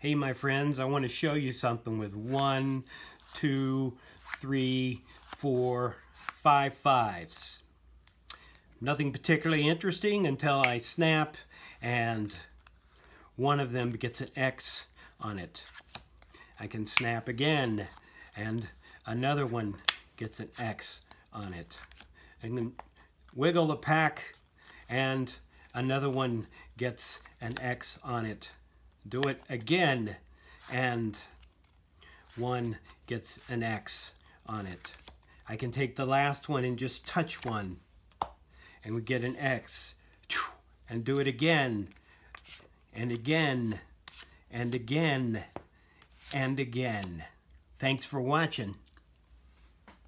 Hey, my friends, I want to show you something with one, two, three, four, five fives. Nothing particularly interesting until I snap and one of them gets an X on it. I can snap again and another one gets an X on it. I can wiggle the pack and another one gets an X on it do it again and one gets an X on it. I can take the last one and just touch one and we get an X and do it again and again and again and again. Thanks for watching.